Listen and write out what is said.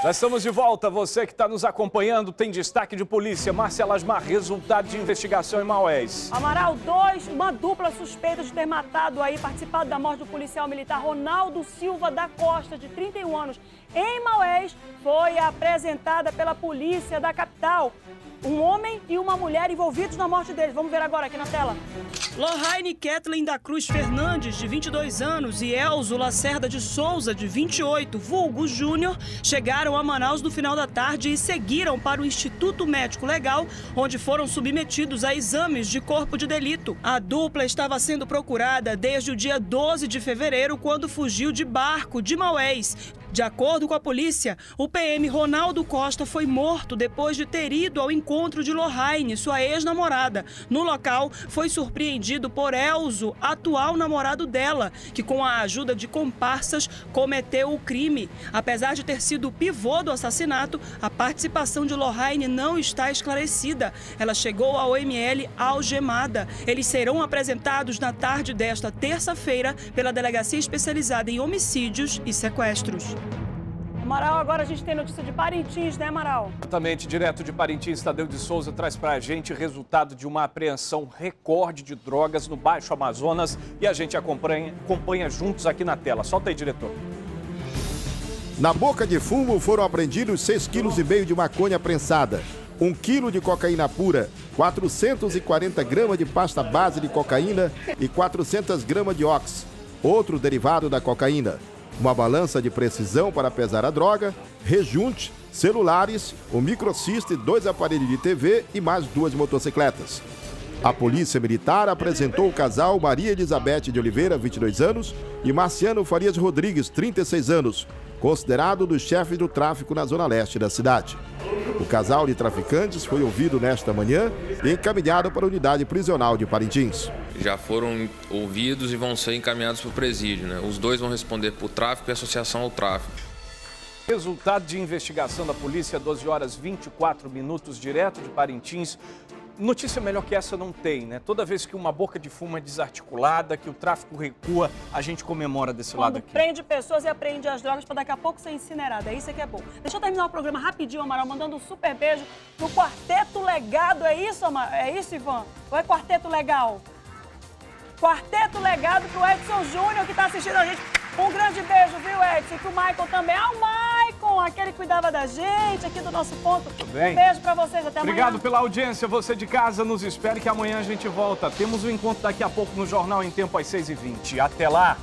Já estamos de volta. Você que está nos acompanhando tem destaque de polícia. Marcela Asmar, resultado de investigação em Maués. Amaral 2, uma dupla suspeita de ter matado aí, participado da morte do policial militar Ronaldo Silva da Costa, de 31 anos, em Maués, foi apresentada pela polícia da capital um homem e uma mulher envolvidos na morte deles. Vamos ver agora aqui na tela. Lohane Kathleen da Cruz Fernandes, de 22 anos, e Elzo Lacerda de Souza, de 28, vulgo Júnior, chegaram a Manaus no final da tarde e seguiram para o Instituto Médico Legal, onde foram submetidos a exames de corpo de delito. A dupla estava sendo procurada desde o dia 12 de fevereiro, quando fugiu de barco de Maués. De acordo com a polícia, o PM Ronaldo Costa foi morto depois de ter ido ao encontro de Lohane, sua ex-namorada. No local, foi surpreendido por Elzo, atual namorado dela, que com a ajuda de comparsas cometeu o crime. Apesar de ter sido o pivô do assassinato, a participação de Lohane não está esclarecida. Ela chegou ao ML algemada. Eles serão apresentados na tarde desta terça-feira pela Delegacia Especializada em Homicídios e Sequestros. Amaral, agora a gente tem notícia de Parintins, né, Amaral? Exatamente, direto de Parintins, Tadeu de Souza traz para a gente resultado de uma apreensão recorde de drogas no Baixo Amazonas e a gente acompanha, acompanha juntos aqui na tela. Solta aí, diretor. Na boca de fumo foram apreendidos 6,5 kg de maconha prensada, 1 kg de cocaína pura, 440 gramas de pasta base de cocaína e 400 gramas de ox, outro derivado da cocaína uma balança de precisão para pesar a droga, rejunte, celulares, um microciste, dois aparelhos de TV e mais duas motocicletas. A Polícia Militar apresentou o casal Maria Elizabeth de Oliveira, 22 anos, e Marciano Farias Rodrigues, 36 anos, considerado dos chefes do tráfico na zona leste da cidade. Casal de traficantes foi ouvido nesta manhã e encaminhado para a unidade prisional de Parintins já foram ouvidos e vão ser encaminhados para o presídio. Né? Os dois vão responder por tráfico e associação ao tráfico. Resultado de investigação da polícia, 12 horas 24 minutos, direto de Parintins. Notícia melhor que essa não tem, né? Toda vez que uma boca de fumo é desarticulada, que o tráfico recua, a gente comemora desse Quando lado aqui. prende pessoas e apreende as drogas para daqui a pouco ser incinerada. É isso que é bom. Deixa eu terminar o programa rapidinho, Amaral, mandando um super beijo no Quarteto Legado. É isso, Amaral? É isso, Ivan? Ou é Quarteto Legal? Quarteto Legado pro Edson Júnior, que está assistindo a gente. Um grande beijo, viu, Edson? E pro Michael também. Ah, o Michael, aquele que cuidava da gente aqui do nosso ponto. Tudo bem. Um beijo pra vocês, até amanhã. Obrigado pela audiência. Você de casa, nos espere que amanhã a gente volta. Temos um encontro daqui a pouco no Jornal em Tempo às 6h20. Até lá!